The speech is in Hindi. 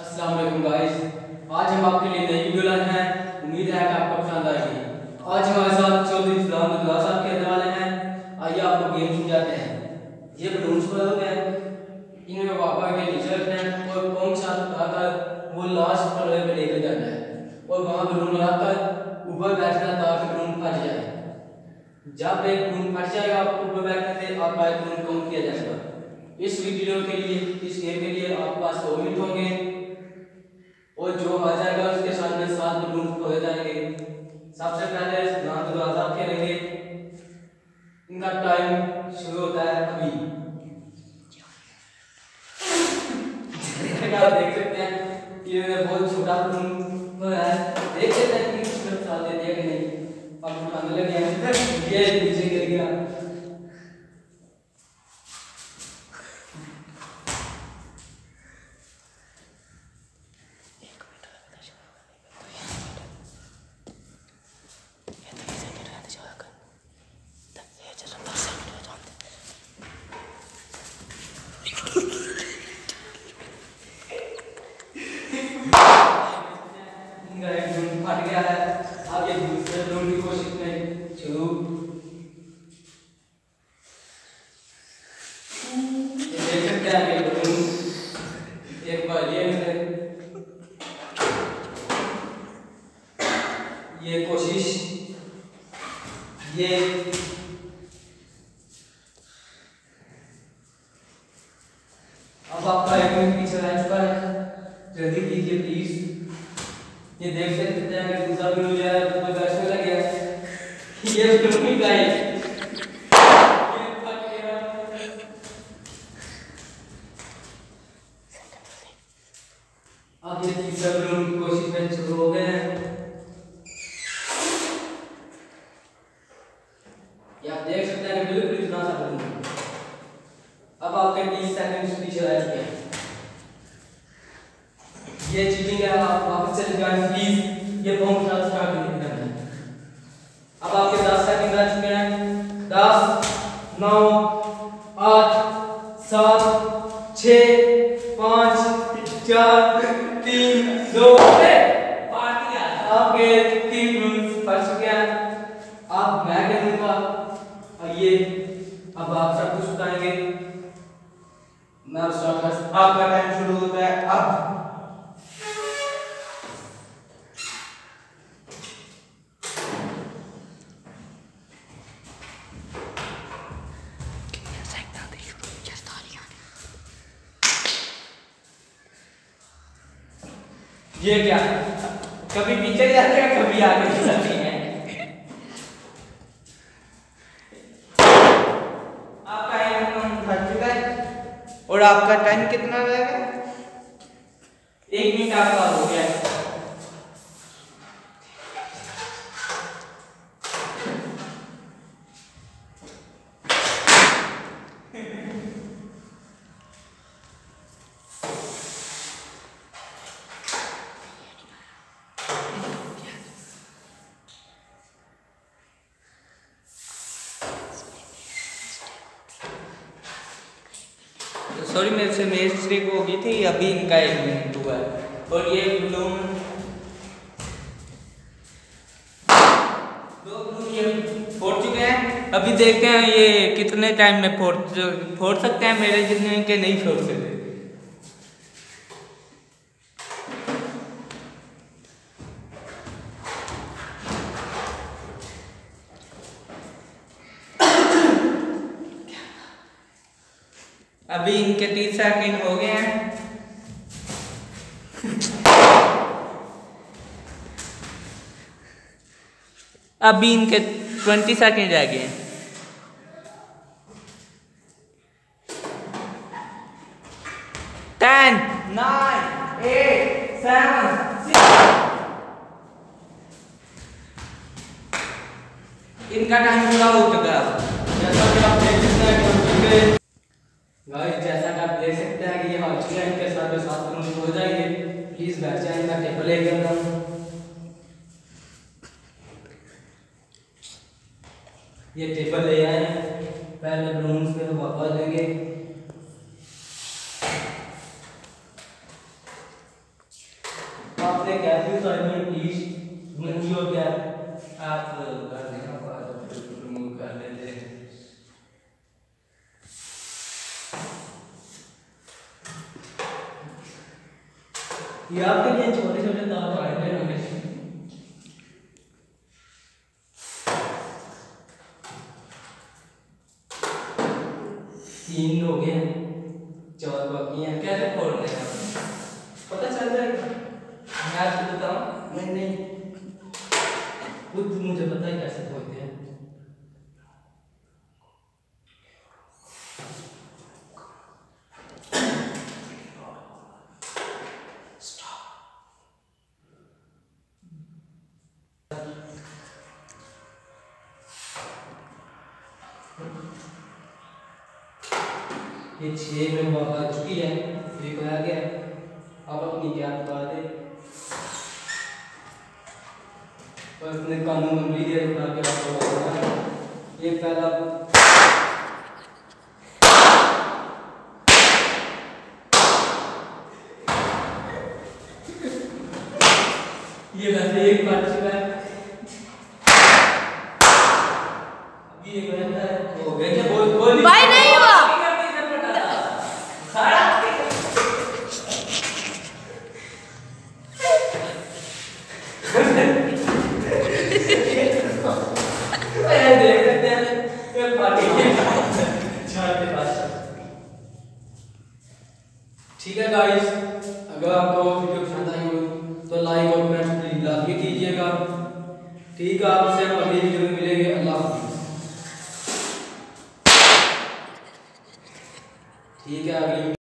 अस्सलाम गाइस आज हम आपके लिए नई वीडियो लाए हैं। उम्मीद है कि आपको पसंद आएगी। आज हमारे साथ चौधरी फलाम नदवा साहब कहने वाले हैं। आइए आपको गेम समझाते हैं। ये बलून्स पर होते हैं। इनमें पापा के नीचे रखना है और कौन सा उठाकर वो लास्ट पलड़े पर लेकर जाना है। और वहाँ बलून लगाकर ऊपर बैठना ताकि बलून फट जाए। जब एक बलून फट जाएगा, आपको ऊपर बैठने से आपका एक बलून कम किया जाएगा। इस वीडियो के लिए, इस गेम के लिए आपके पास दो मिनट होंगे। शुरू होता है अभी आप देख सकते हैं कि ये बहुत छोटा है। देख सकते हैं कि साथ दे दिया कि नहीं। अब अंदर गया हैं। ये नीचे गिर गया इनका गया है। अब ये दूसरे बलून की कोशिश बार ये ये कोशिश। ये। अब आपका एक मिनट पीछे रह चुका है। जल्दी कीजिए प्लीज़। ये देख सकते हैं कि दूसरा भी जो है ऊपर बैठने लग गया। ये फिल्मी का ये फट अब ये कि आपके 30 सेकंड पीछे रह चुके ये चीटिंग आप वापस प्लीज़ ये फॉर्म साथ स्टार्ट नहीं करना है। अब आपके 10 सेकंड रह चुके हैं। 10 9 8 7 6 5 4 3 2 आपके तीन रूल्स पढ़ चुके हैं। अब मैं कहूँगा आइए अब आप सब कुछ बताएँगे। मैं आपका टाइम शुरू होता है। अब ये क्या? कभी पीछे जाते हैं, कभी आगे जाते हैं। आपका चुका है। और आपका टाइम कितना रहेगा एक मिनट आपका हो गया। है। सॉरी मेरे से मिस्टेक हो गई थी, अभी इनका एक मिनट हुआ है। और ये ब्लूम दो ब्लूम ये फोड़ चुके हैं। अभी देखते हैं ये कितने टाइम में फोड़ फोड़ सकते हैं मेरे जितने के नहीं फोड़ सकते। अभी इनके तीस सेकंड हो गए हैं। अभी इनके ट्वेंटी सेकंड रह गए हैं। टेन, नाइन, एट, सेवन इनका टाइम पूरा हो चुका है। जैसा कि आप देख सकते हैं गाइस जैसा कि आप देख सकते हैं कि ये चुके हैं इनके साथ में हो जाएँगे प्लीज़ बैठ जाएँ, मैं टेबल लेकर आता हूँ। ये टेबल ले आए पहले बलून्स पे वापस देंगे आपने है प्लीज़ मंगी और कैप आप कर देना बात रिमूव कर लेते हैं ये आपके लिए छोटे छोटे दांत आए हैं हमें तीन हो गए हैं, चार बाकी हैं कैसे फोड़ने हैं पता चल जाएगा मैं आपको बताऊँ नहीं नहीं खुद मुझे पता है कैसे खोलते हैं ये छः में बात आ चुकी है एक रह गया अब अपनी कैप उतार दे और अपने कानून भी दे उठा के आपको। ये पहला ये वैसे एक कट चुका है अभी एक रहता है हो गया क्या बोल बोल भाई नहीं हुआ ये ठीक है गाइस अगर आपको वीडियो पसंद आई हो तो लाइक और कमेंट लाजमी कीजिएगा। ठीक है, आपसे